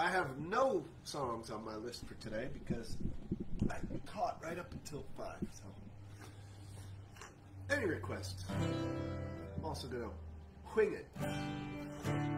I have no songs on my list for today because I caught right up until five. So, any requests? I'm also gonna wing it.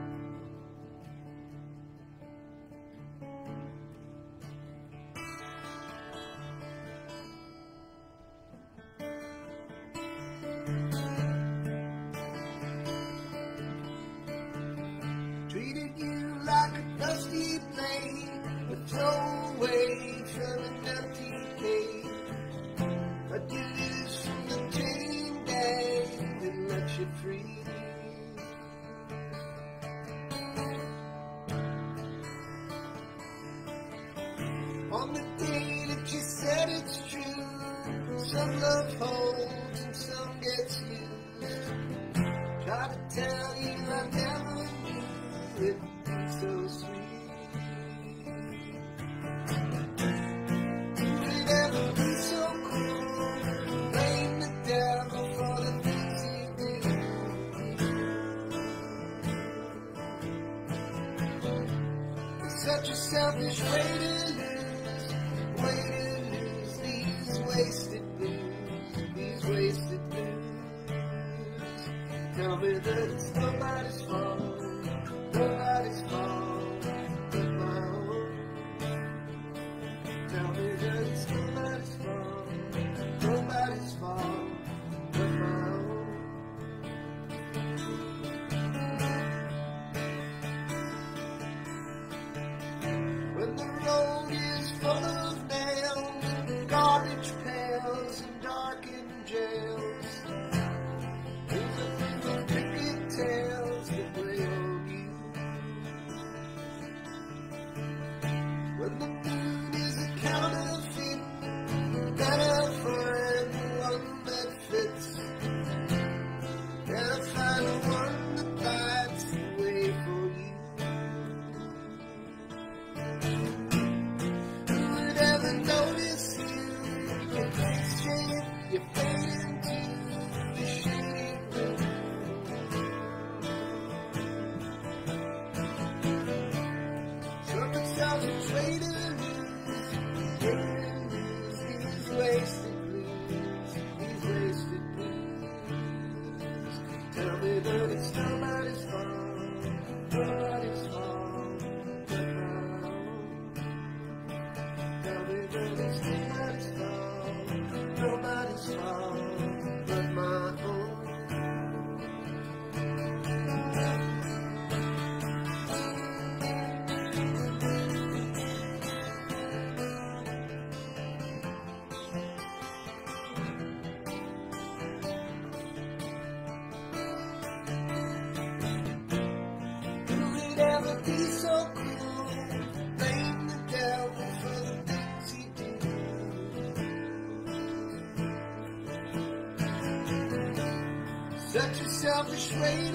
Selfish way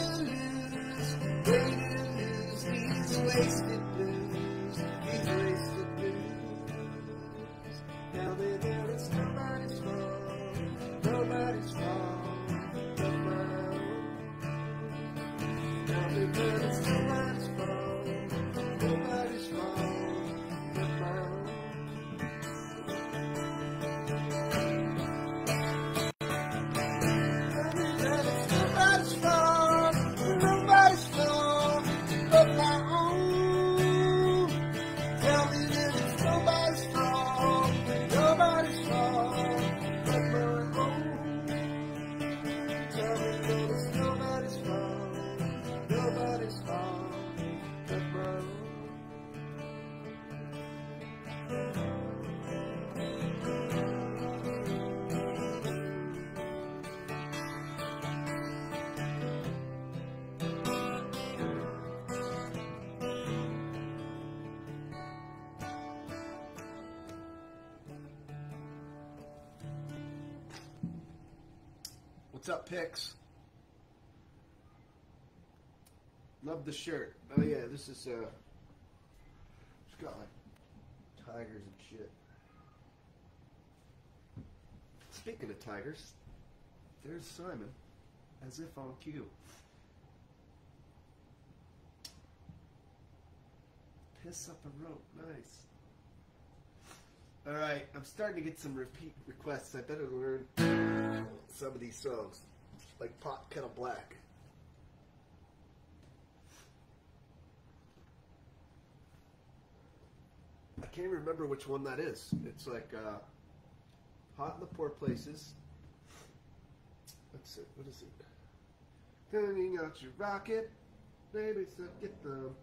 What's up, Pix? Love the shirt. Oh yeah, this is uh, it's got like tigers and shit. Speaking of tigers, there's Simon, as if on cue. Piss up a rope, nice. All right, I'm starting to get some repeat requests. I better learn some of these songs, like Pot Kettle Black. I can't even remember which one that is. It's like uh, Hot in the Poor Places. What's it? What is it? Turning out your rocket, baby, so get them.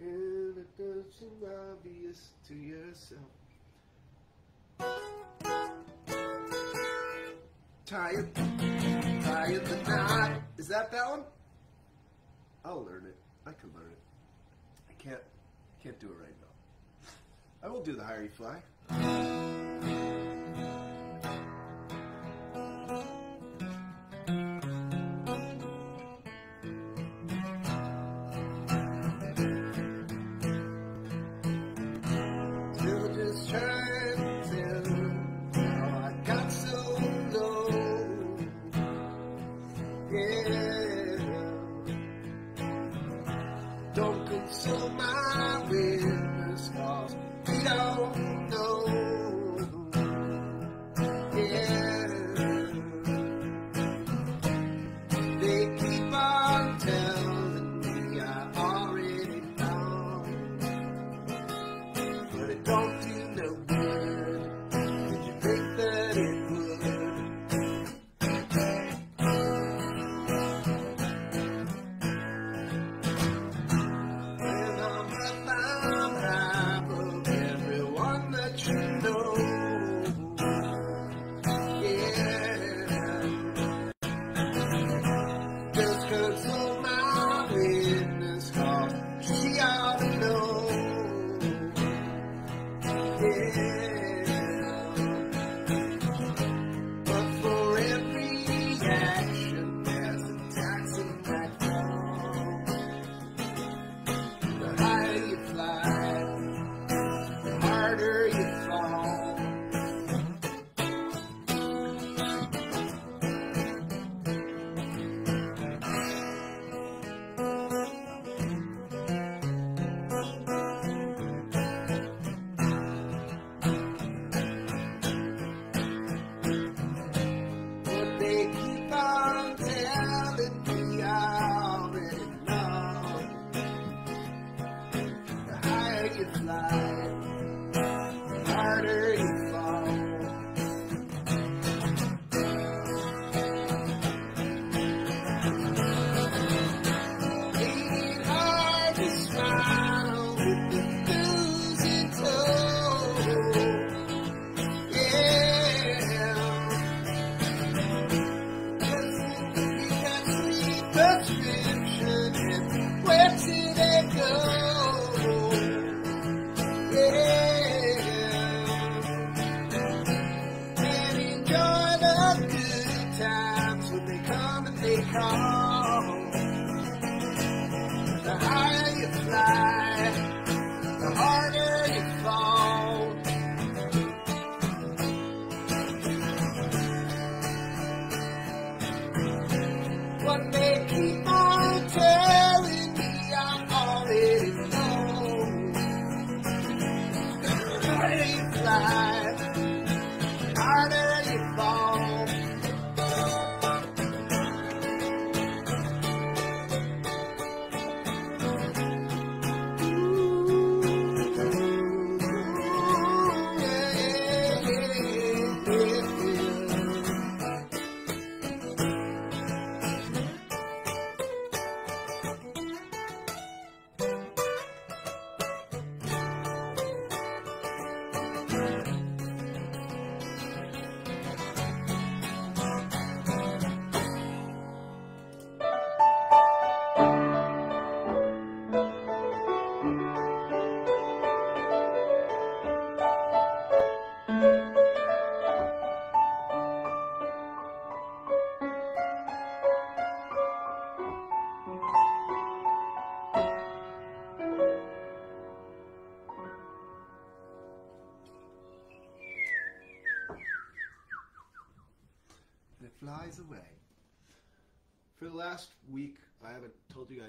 And it doesn't obvious to yourself. Tired, tired the knot. Is that that one? I'll learn it. I can learn it. I can't, can't do it right now. I will do the higher you fly.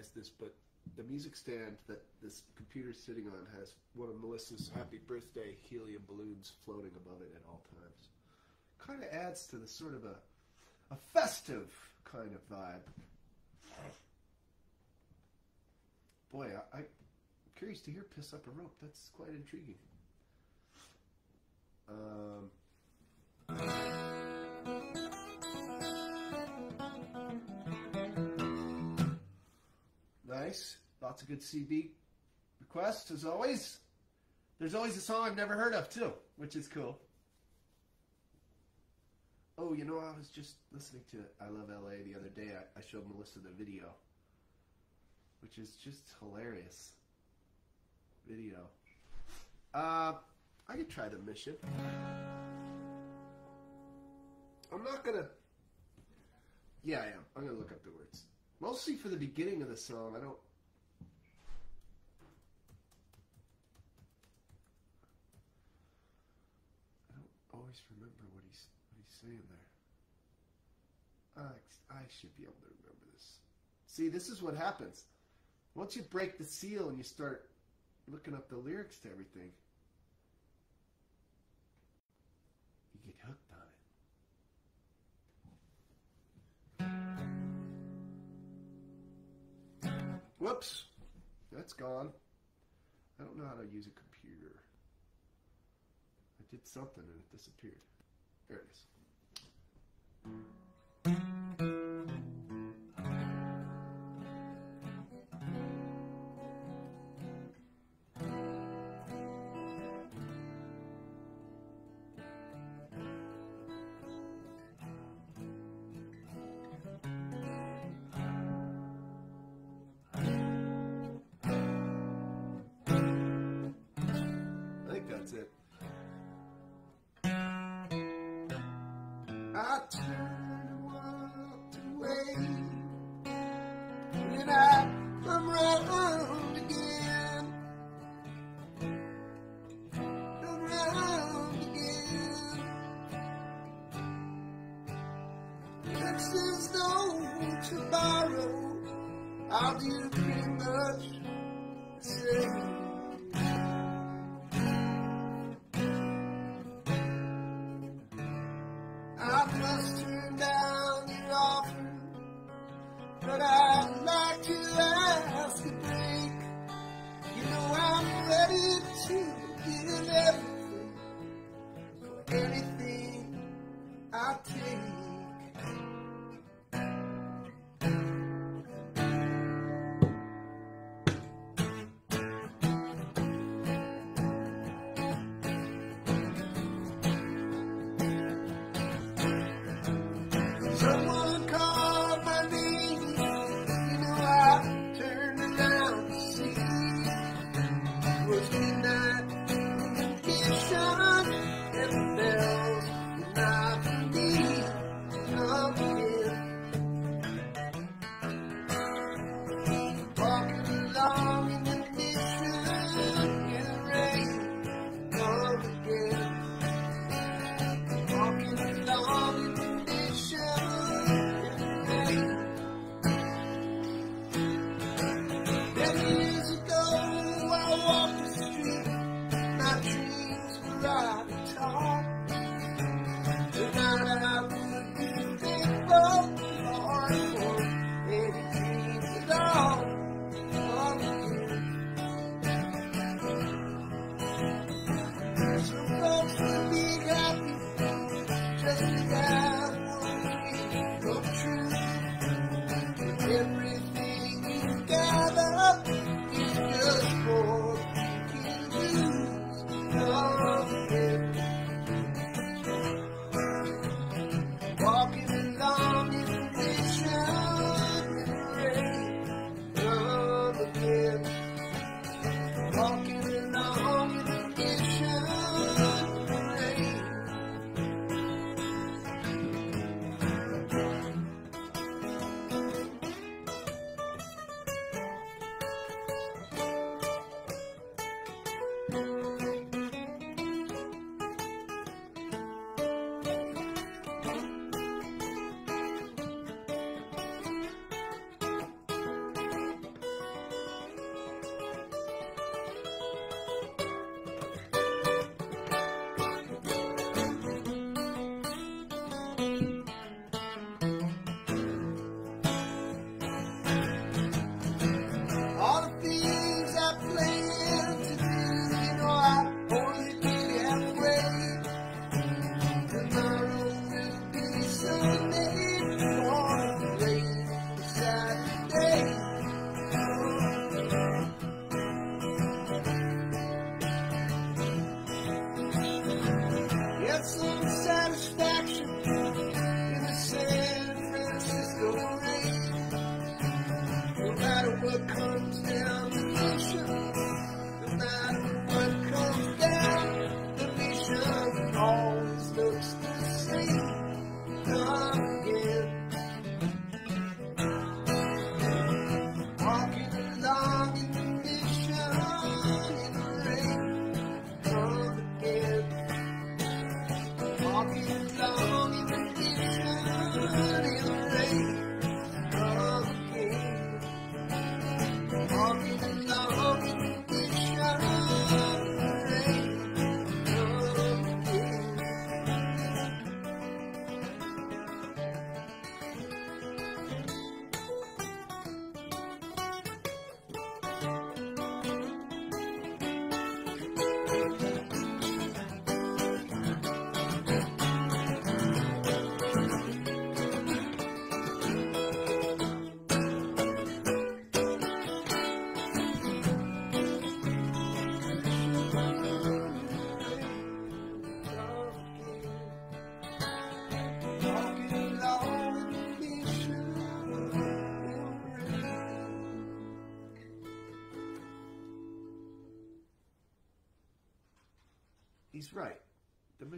This, but the music stand that this computer's sitting on has one of Melissa's happy birthday helium balloons floating above it at all times. Kind of adds to the sort of a, a festive kind of vibe. Boy, I, I'm curious to hear Piss Up a Rope. That's quite intriguing. Um, nice. Lots of good CB requests, as always. There's always a song I've never heard of, too, which is cool. Oh, you know, I was just listening to I Love LA the other day. I, I showed Melissa the video, which is just hilarious. Video. Uh, I could try the mission. I'm not gonna. Yeah, I am. I'm gonna look up the words. Mostly for the beginning of the song. I don't. I don't always remember what he's what he's saying there. I I should be able to remember this. See, this is what happens. Once you break the seal and you start looking up the lyrics to everything, you get hooked Whoops, that's gone. I don't know how to use a computer. I did something and it disappeared. There it is. Do much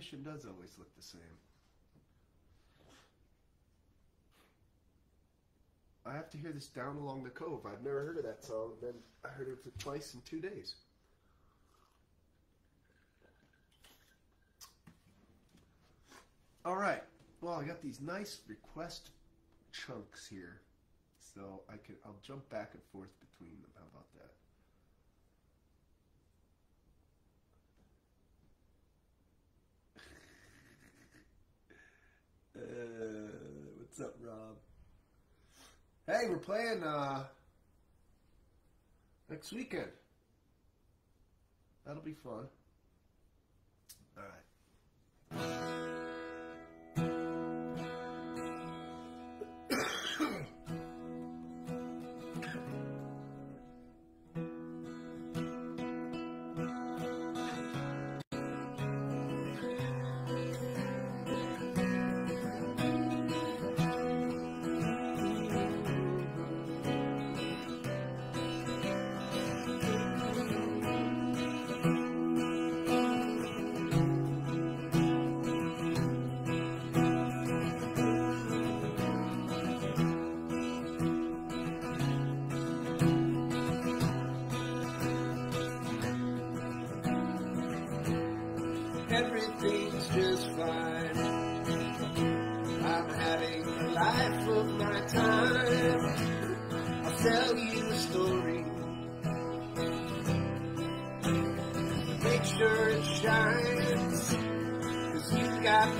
Does always look the same. I have to hear this down along the cove. I've never heard of that song. Then I heard it twice in two days. All right. Well, I got these nice request chunks here, so I can I'll jump back and forth between them. How about that? Uh, what's up, Rob? Hey, we're playing uh, next weekend. That'll be fun. All right.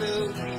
Hallelujah.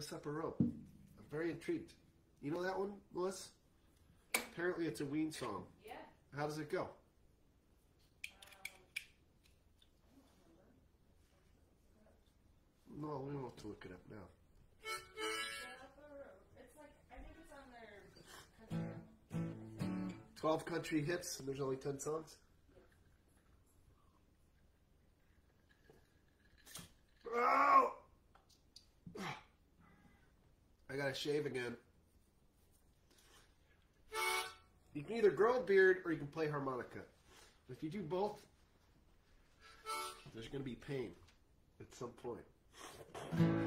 Up a Rope. I'm very intrigued. You know that one, Melissa? Apparently it's a Ween song. Yeah. How does it go? Um, no, we don't have to look it up now. It's like I think it's on their country. 12 country hits and there's only 10 songs? Oh! I gotta shave again. You can either grow a beard or you can play harmonica. If you do both, there's gonna be pain at some point.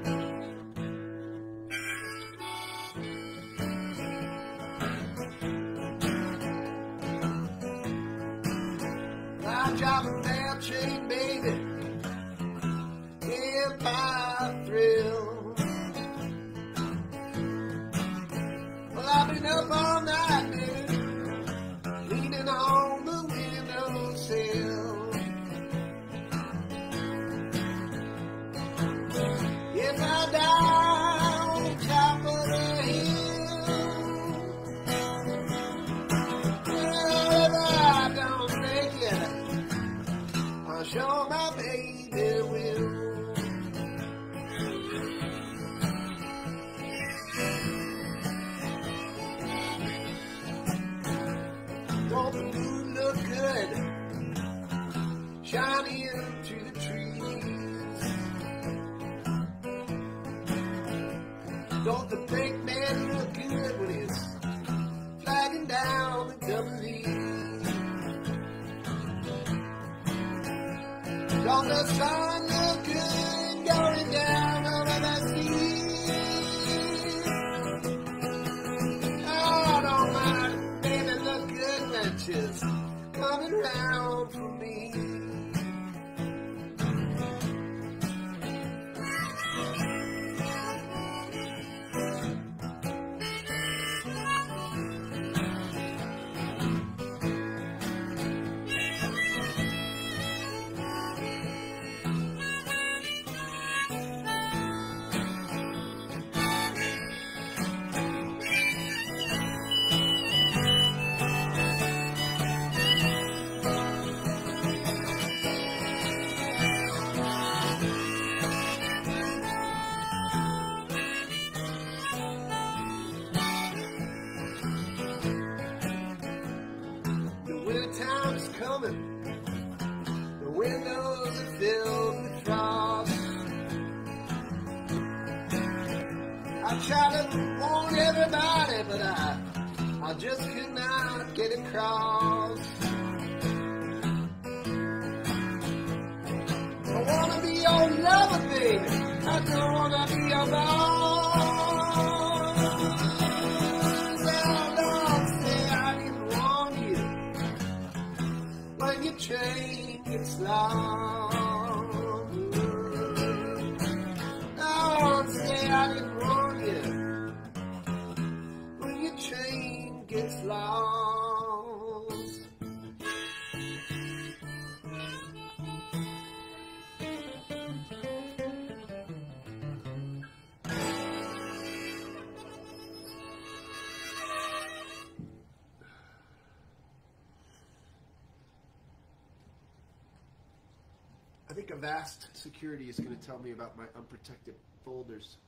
Avast Security is going to tell me about my unprotected folders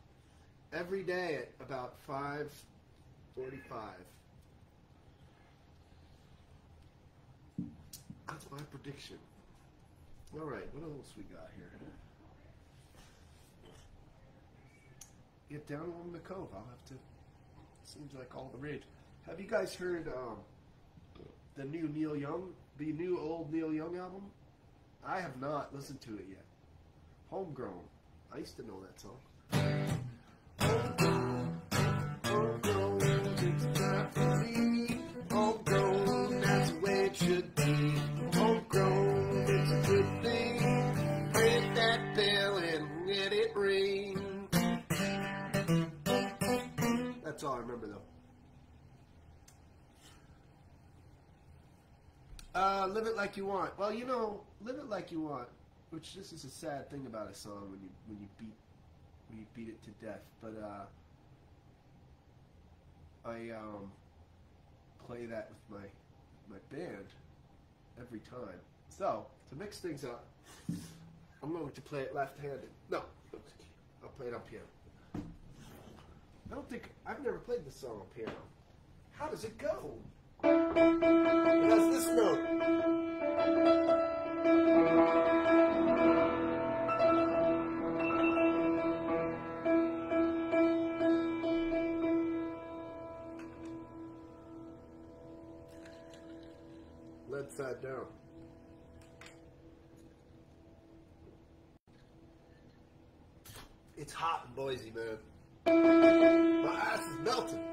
every day at about 5:45. That's my prediction. All right, what else we got here? Get down along the cove. I'll have to. Seems like all the rage. Have you guys heard um, the new Neil Young, the new old Neil Young album? I have not listened to it yet. Homegrown. I used to know that song. Homegrown, it's not for me. Homegrown, that's the way it should be. Homegrown, it's a good thing. Ring that bell and let it ring. That's all I remember though. Uh, live it like you want. Well, you know, live it like you want. Which this is a sad thing about a song when you when you beat we beat it to death. But uh, I um, play that with my my band every time. So to mix things up, I'm going to play it left-handed. No, I'll play it on piano. I don't think I've never played this song on piano. How does it go? It has this note. Left side down. It's hot in Boise, man. My ass is melting.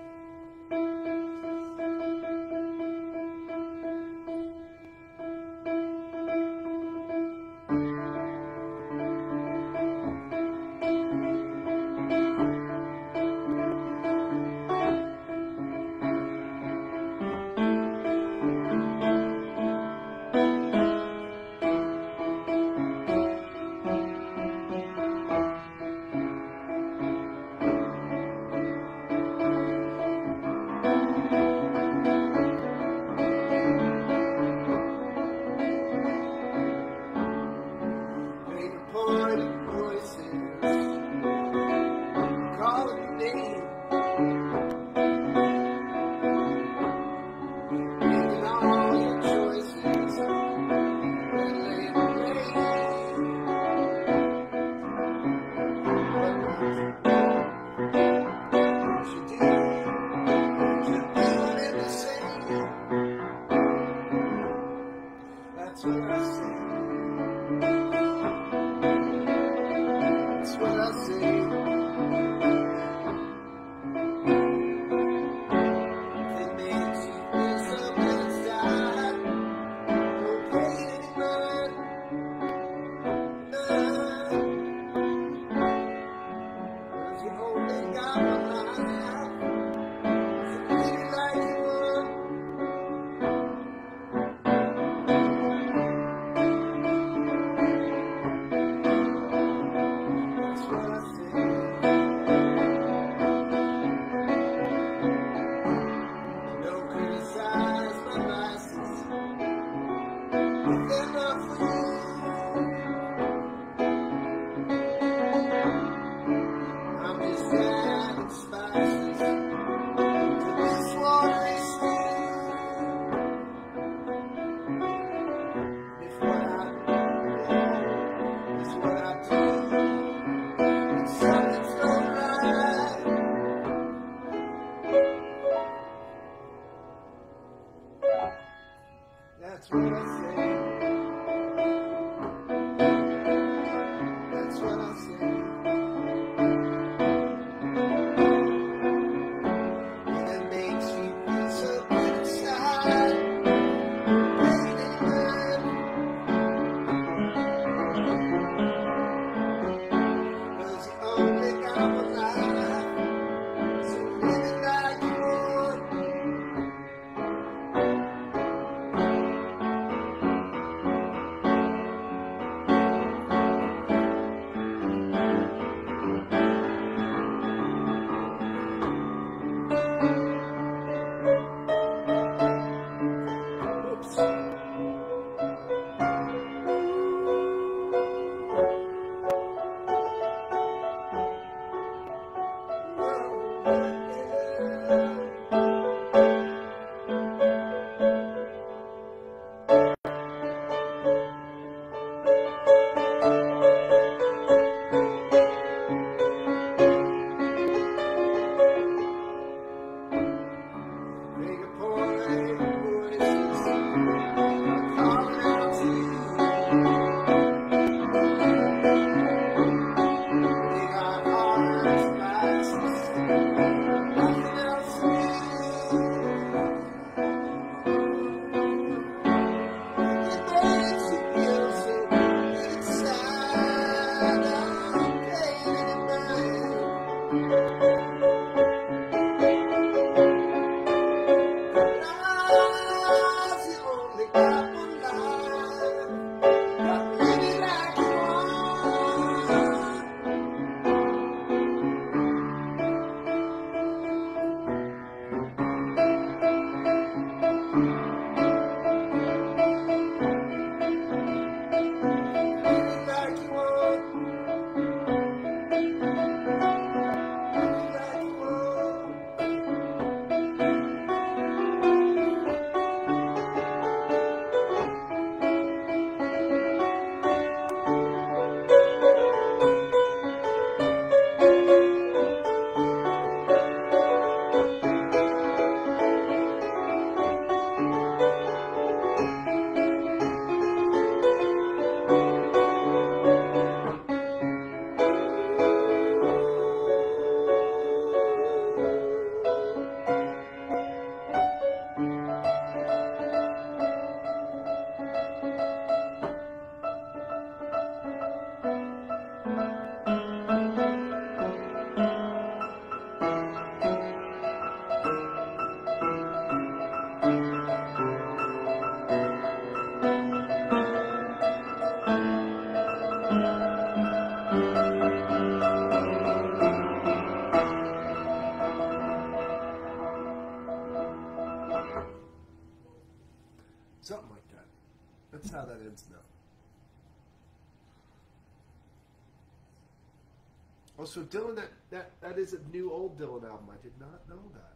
So Dylan, that, that, that is a new old Dylan album. I did not know that.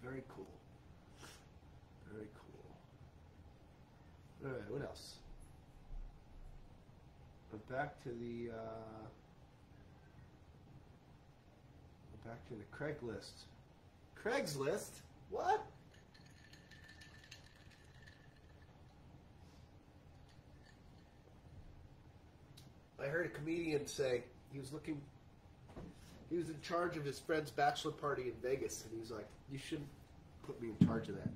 Very cool. Very cool. All right, what else? We're back to the uh, back to the Craigslist. Craigslist? What? I heard a comedian say he was looking. He was in charge of his friend's bachelor party in Vegas, and he was like, "You shouldn't put me in charge of that."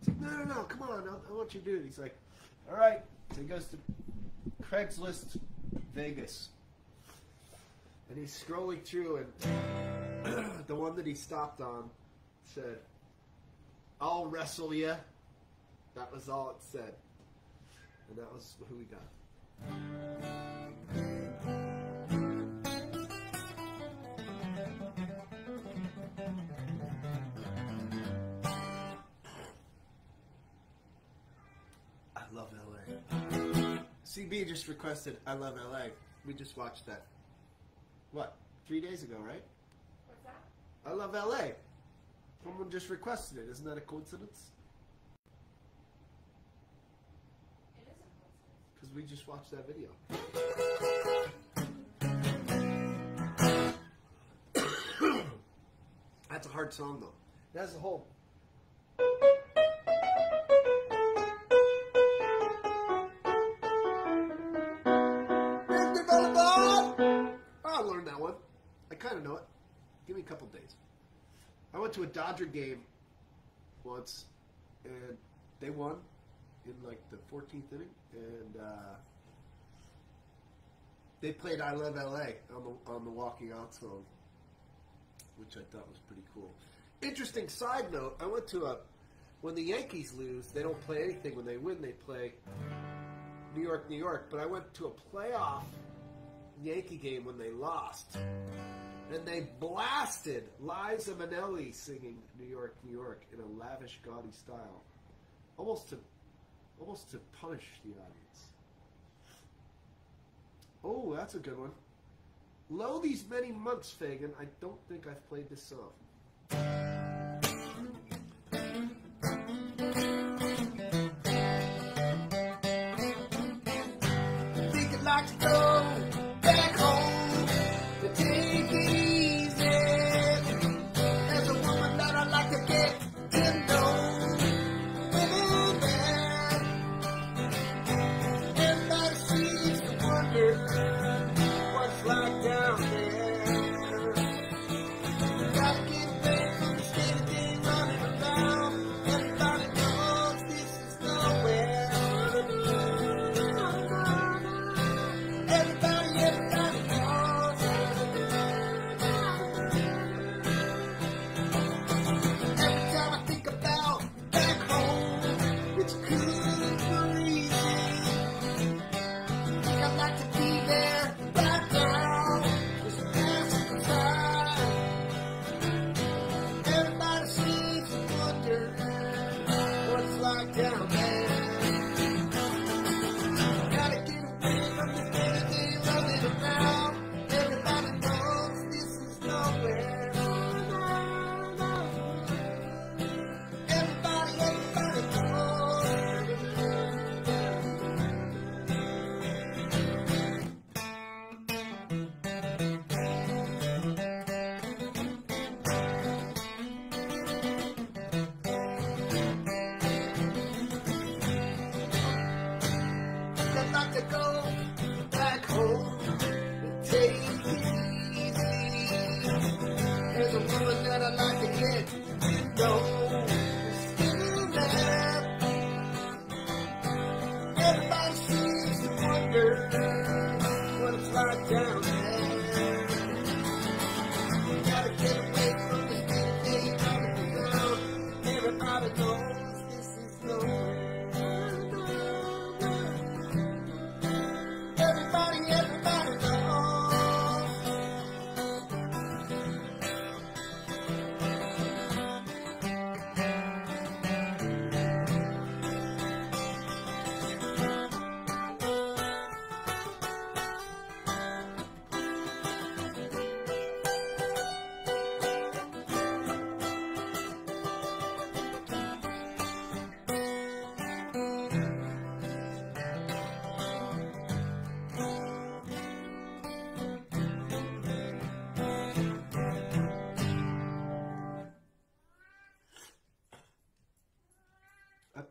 He's like, "No, no, no, come on, I, I want you to do it." He's like, "All right." So he goes to Craigslist Vegas, and he's scrolling through, and the one that he stopped on said, "I'll wrestle ya." That was all it said, and that was who we got. CB just requested I love LA. We just watched that. What? Three days ago, right? What's that? I love LA. Someone just requested it. Isn't that a coincidence? It is a coincidence. Because we just watched that video. That's a hard song, though. That's a whole. I kind of know it. Give me a couple days. I went to a Dodger game once, and they won in like the 14th inning, and uh, they played "I Love L.A." on the on the walking out song, which I thought was pretty cool. Interesting side note: I went to a when the Yankees lose, they don't play anything. When they win, they play New York, New York. But I went to a playoff Yankee game when they lost. And they blasted Liza Minnelli singing "New York, New York" in a lavish, gaudy style, almost to, almost to punish the audience. Oh, that's a good one. Lo these many months, Fagan. I don't think I've played this song. Think I'd like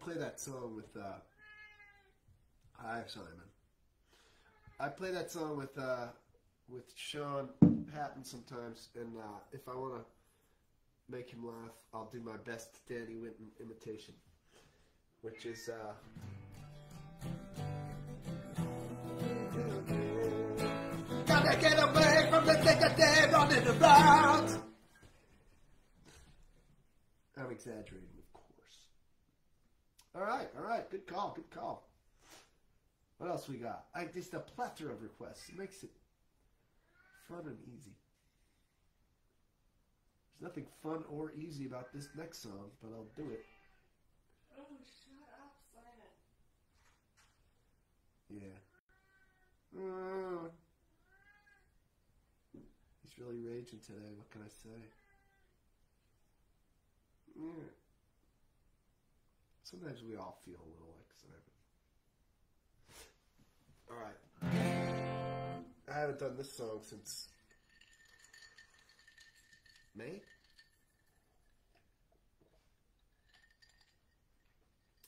play that song with. Uh, Hi, Simon. I play that song with uh, with Sean Patton sometimes, and uh, if I want to make him laugh, I'll do my best Danny Winton imitation, which is. Uh, Gotta get away from the thick of day running around. I'm exaggerating. All right, all right, good call, good call. What else we got? I just a plethora of requests. It makes it fun and easy. There's nothing fun or easy about this next song, but I'll do it. Oh, shut up, Simon. Yeah. Uh, he's really raging today. What can I say? Yeah. Sometimes we all feel a little like. All right. I haven't done this song since May.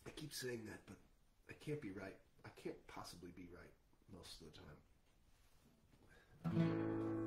I keep saying that, but I can't be right. I can't possibly be right most of the time.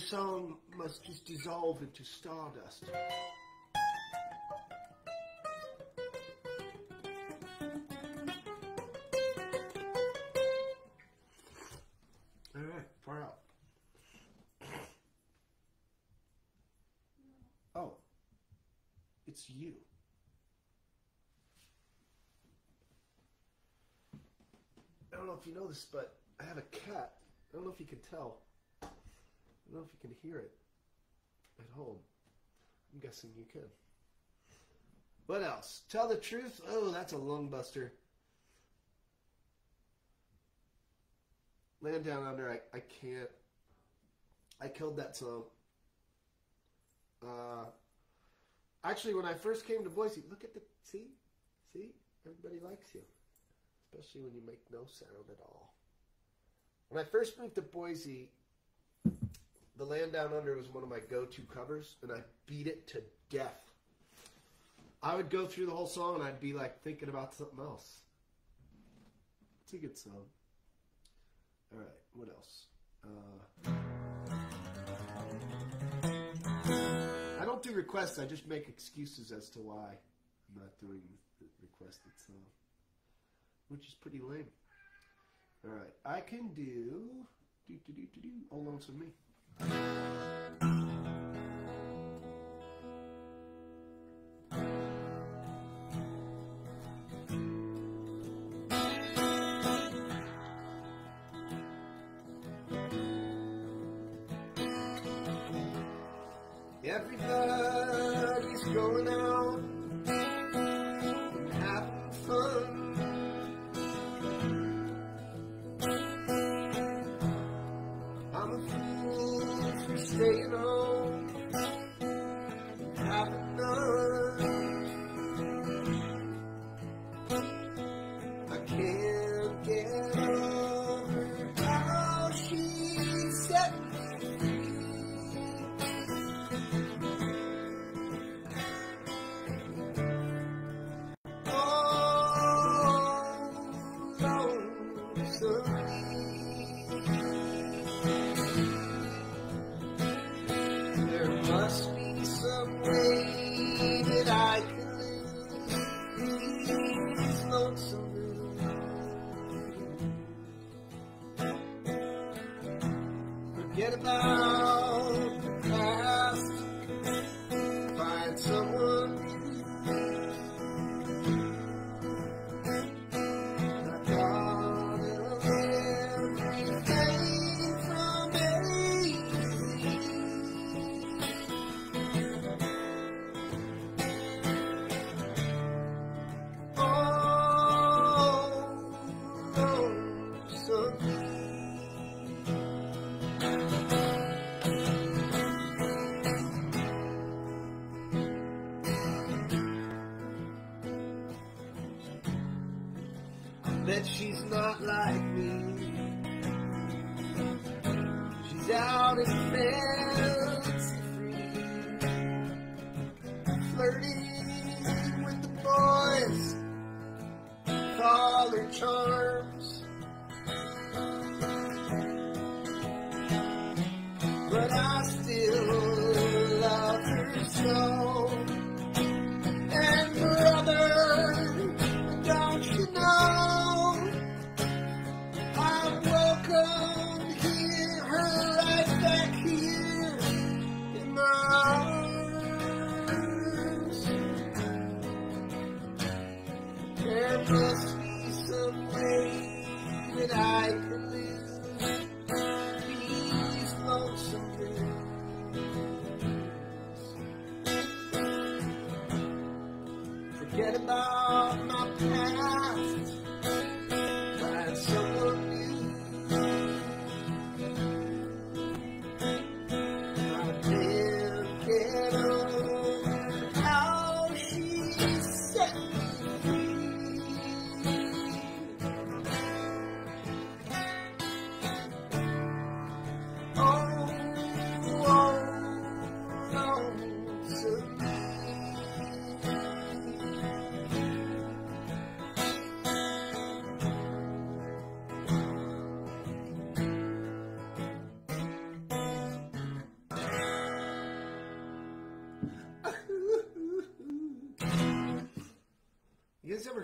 Song must just dissolve into stardust. All right, far out. Oh, it's you. I don't know if you know this, but I have a cat. I don't know if you can tell. I don't know if you can hear it at home. I'm guessing you can. What else? Tell the truth? Oh, that's a lung buster. Land Down Under, I, I can't. I killed that song. Uh, actually, when I first came to Boise, look at the. See? See? Everybody likes you. Especially when you make no sound at all. When I first moved to Boise, the Land Down Under was one of my go-to covers, and I beat it to death. I would go through the whole song, and I'd be like thinking about something else. It's a good song. All right, what else? Uh, I don't do requests. I just make excuses as to why I'm not doing the requested song, which is pretty lame. All right, I can do do do do do do. All Lonesome Me. Everybody's going out not like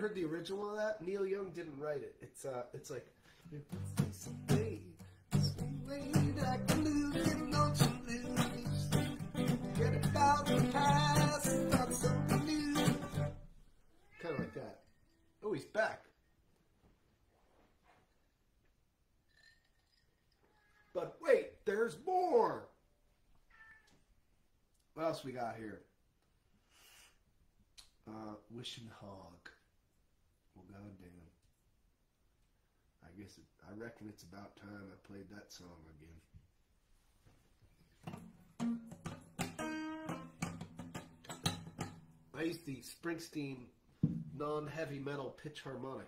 heard the original of that? Neil Young didn't write it. It's uh, it's like. Kind of like that. Oh, he's back. But wait, there's more. What else we got here? Uh, Wishing Hog. Well, goddamn. I guess it, I reckon it's about time I played that song again. I used the Springsteen non-heavy metal pinch harmonic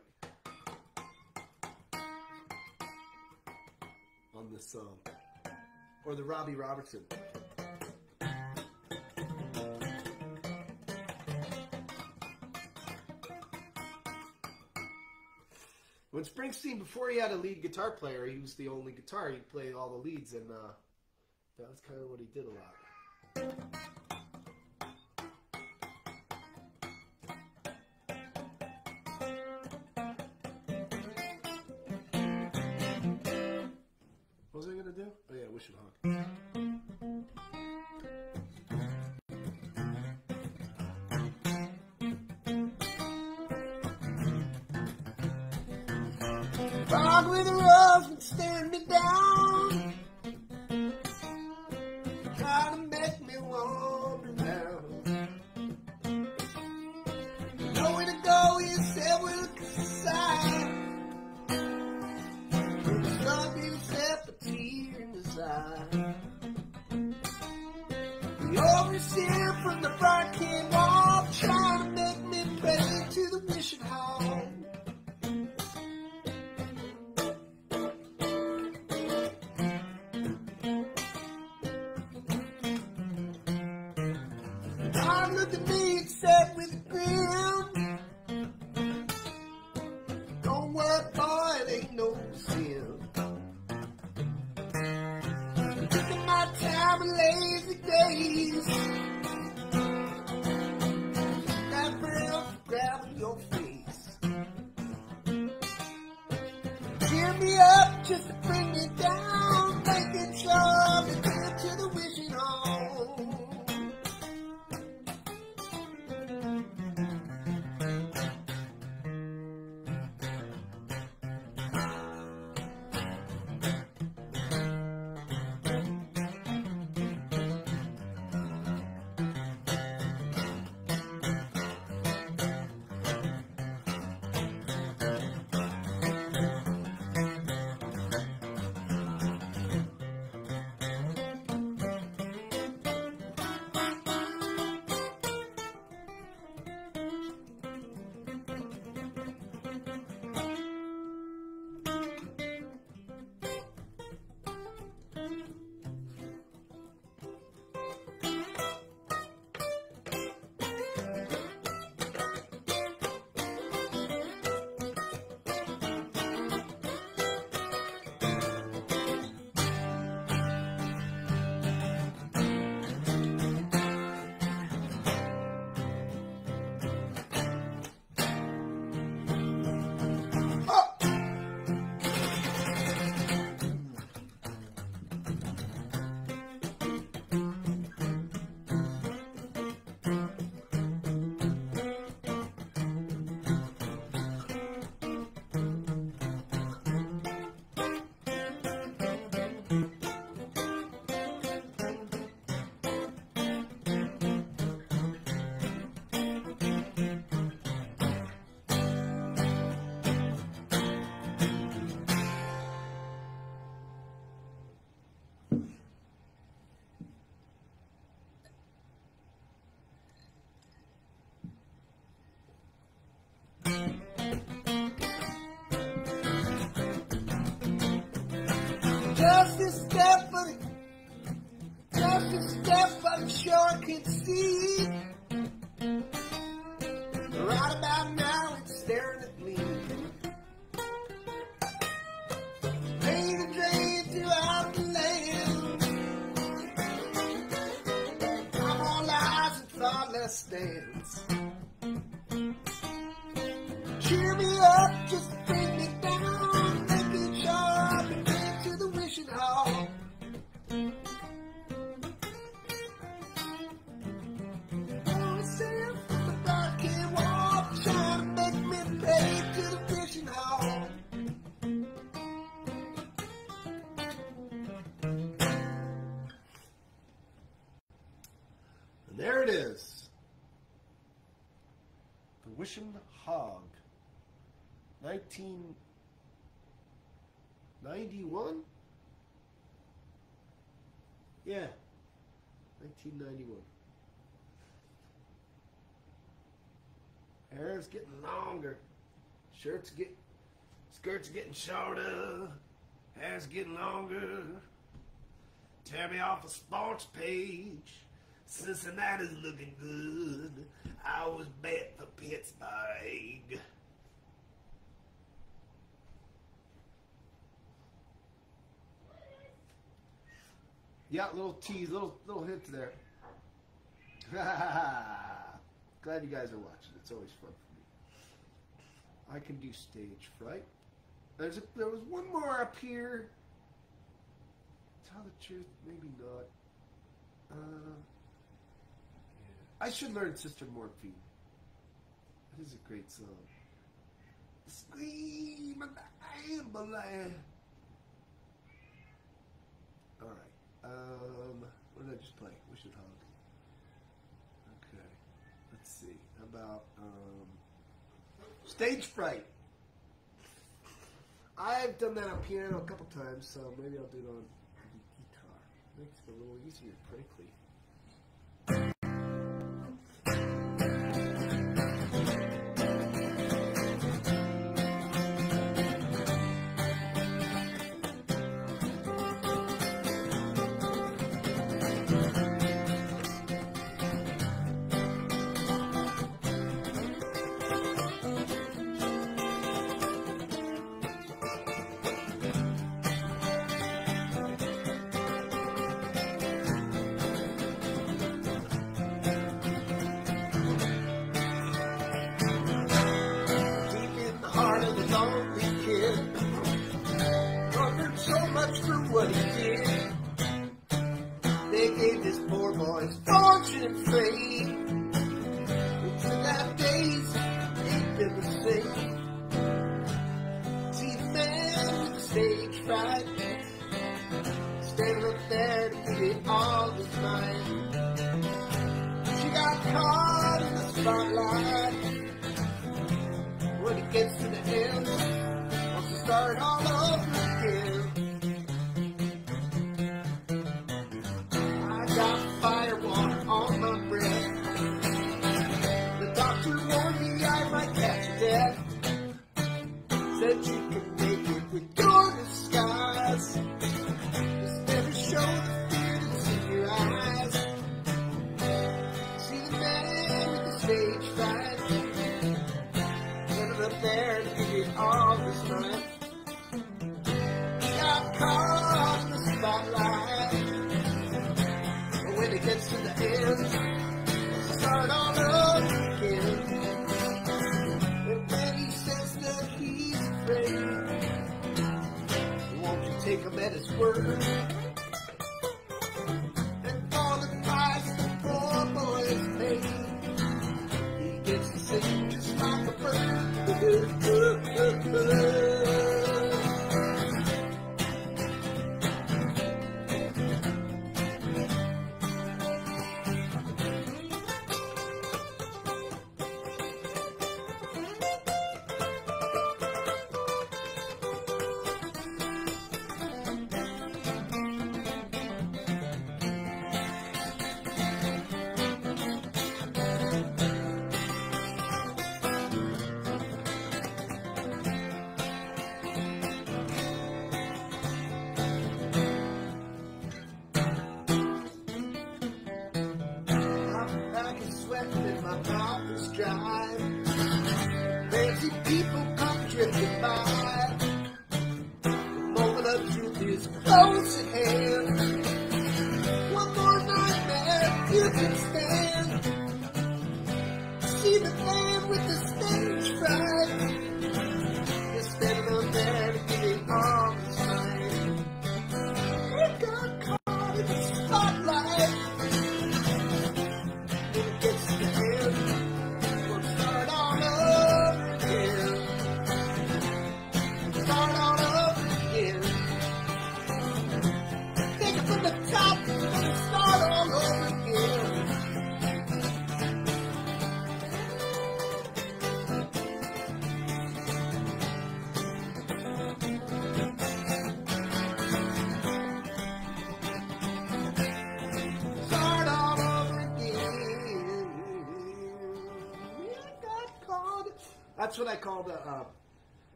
on this song, or the Robbie Robertson. When Springsteen, before he had a lead guitar player, he was the only guitar. He played all the leads, and uh, that was kind of what he did a lot. Fog with a rough and stand me down. Hair's getting longer. Shirts get, skirts getting shorter. Hair's getting longer. Tear me off a sports page. Cincinnati's looking good. I was bet for Pittsburgh. Yeah, little tease, little little hint there. Glad you guys are watching. It's always fun for me. I can do stage fright. There's a, there was one more up here. Tell the truth, maybe not. Uh, I should learn Sister Morphine. That is a great song. Scream and ambulance. All right. Um, what did I just play? We should. about um, stage fright. I've done that on piano a couple times, so maybe I'll do it on guitar. guitar. Makes it a little easier, frankly.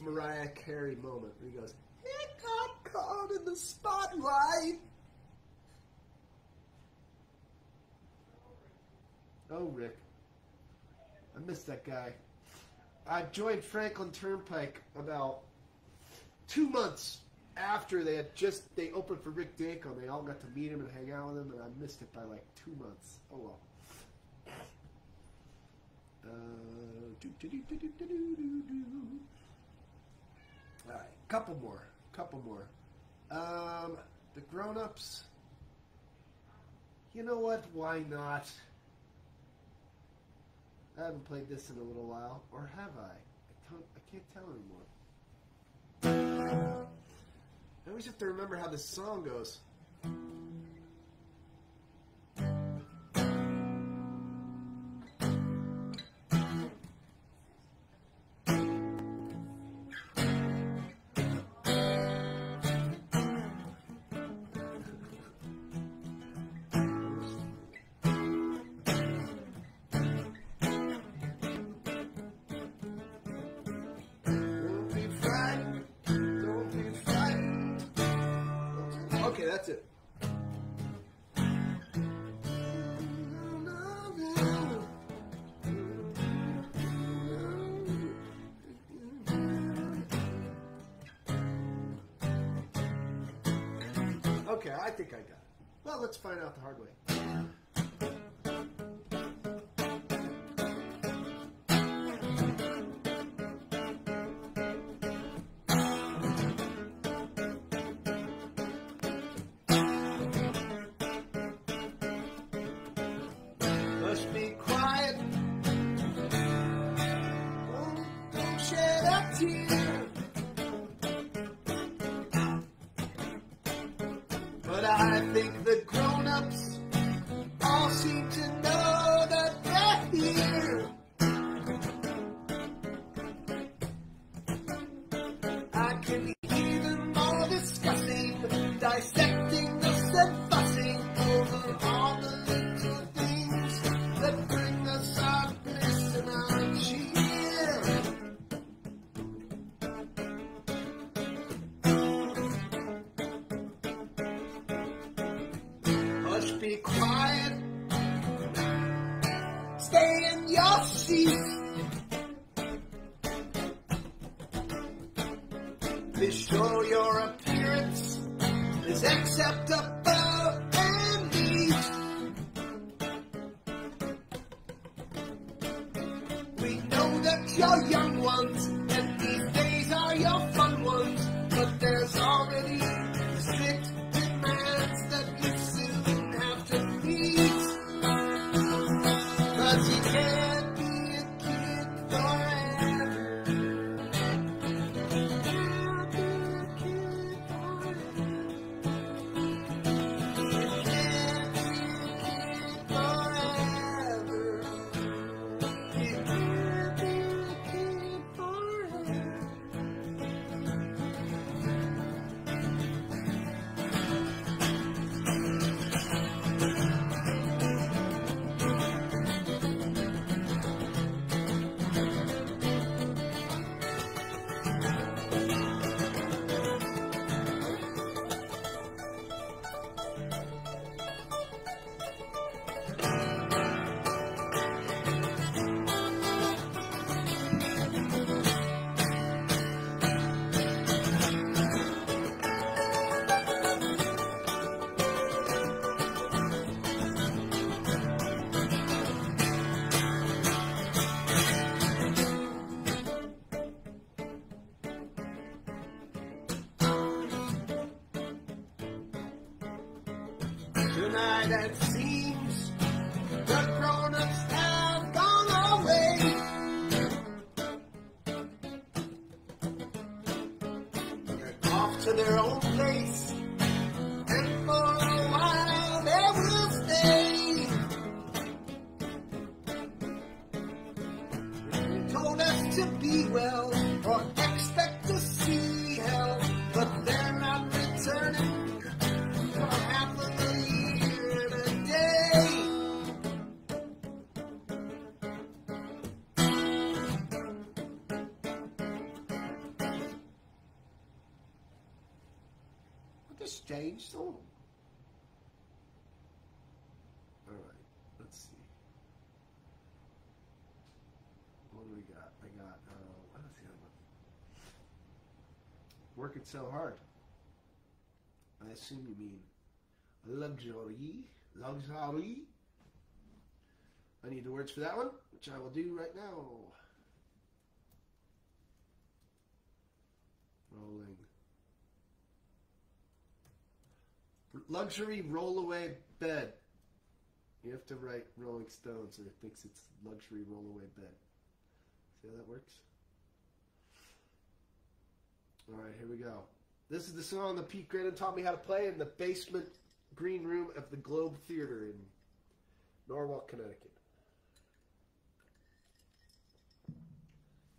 Mariah Carey moment. Where he goes, "I got caught in the spotlight." Oh, Rick, I miss that guy. I joined Franklin Turnpike about two months after they had just they opened for Rick Danko. They all got to meet him and hang out with him, and I missed it by like two months. Oh well. Uh, do, do, do, do, do, do, do, do, do. All right, couple more, couple more. Um, the grown-ups. You know what? Why not? I haven't played this in a little while, or have I? I, don't, I can't tell anymore. I always have to remember how this song goes. I think I got it. Well, let's find out the hard way. Must be quiet. Don't shed a tear. I think the grown-ups Be sure your appearance. Is acceptable All right, let's see. What do we got? I got. Uh, what is the other one? Working so hard. I assume you mean luxury. Luxury. I need the words for that one, which I will do right now. Rolling. Luxury rollaway bed. You have to write Rolling Stones, or it thinks it's luxury rollaway bed. See how that works? All right, here we go. This is the song that Pete Grennan taught me how to play in the basement green room of the Globe Theater in Norwalk, Connecticut,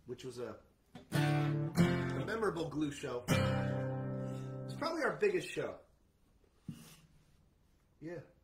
which was a, a memorable glue show. It's probably our biggest show. Yeah.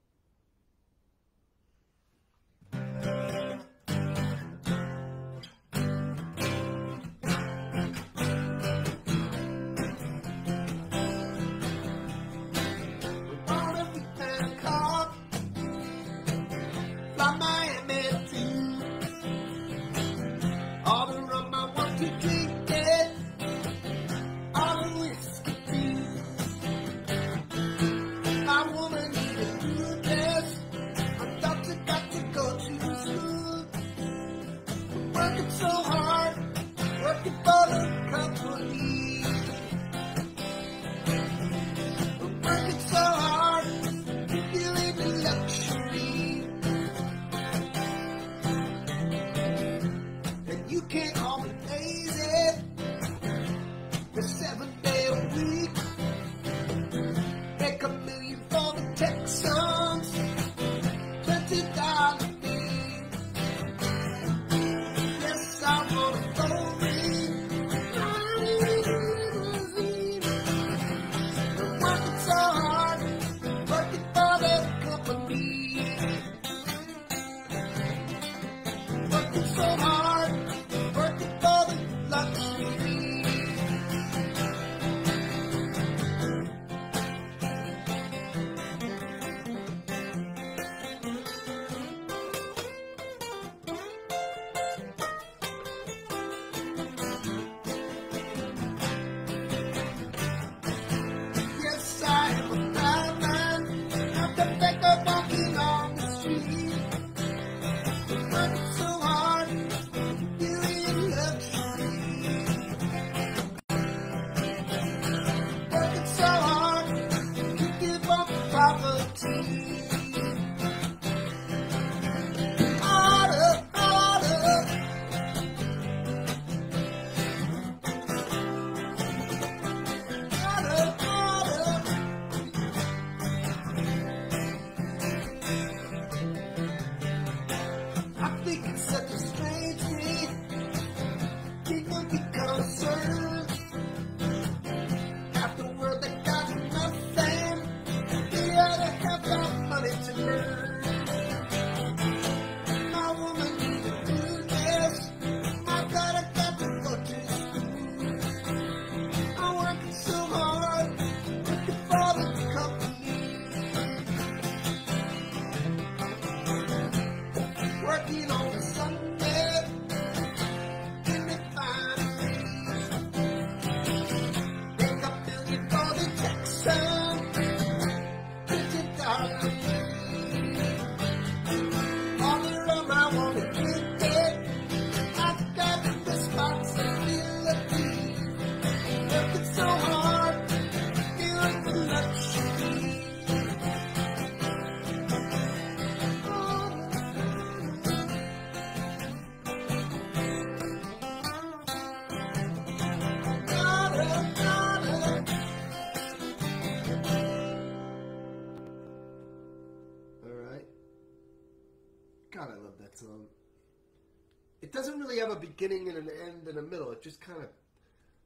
beginning and an end and a middle. It just kind of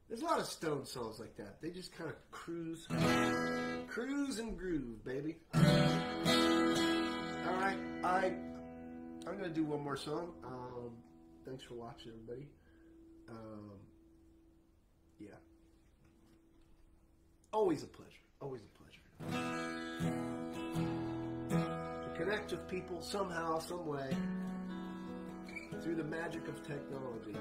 there's a lot of Stone songs like that. They just kind of cruise, cruise and groove, baby. All right, I I'm gonna do one more song. Um, thanks for watching, everybody. Um, yeah, always a pleasure. Always a pleasure. To connect with people somehow, some way through the magic of technology.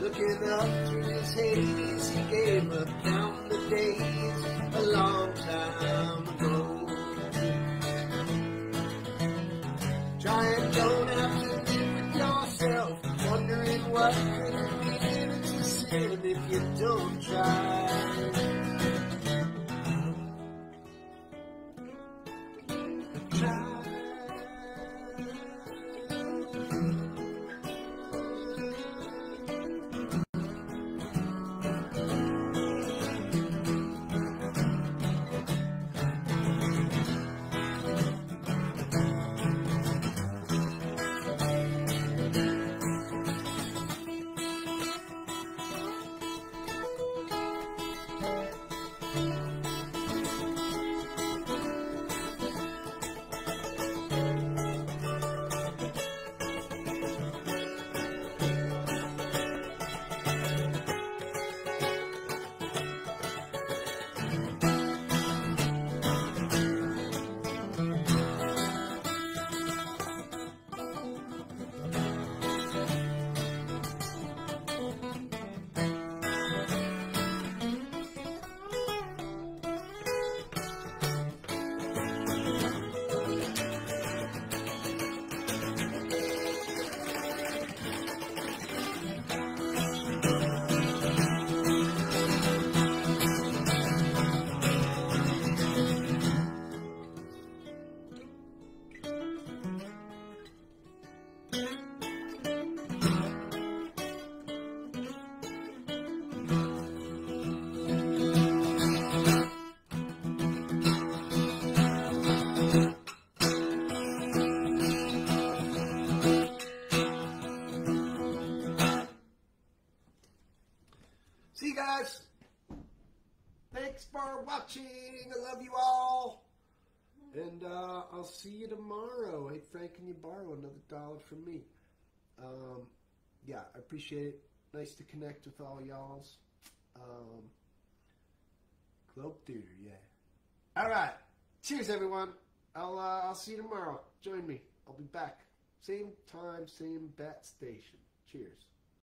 Looking up through his haze, he gave up down the days a long time. Watching. I love you all. And uh, I'll see you tomorrow. Hey, Frank, can you borrow another dollar from me? Um, yeah, I appreciate it. Nice to connect with all y'all's. Um, Globe Theater, yeah. All right. Cheers, everyone. I'll uh, I'll see you tomorrow. Join me. I'll be back. Same time, same bat station. Cheers.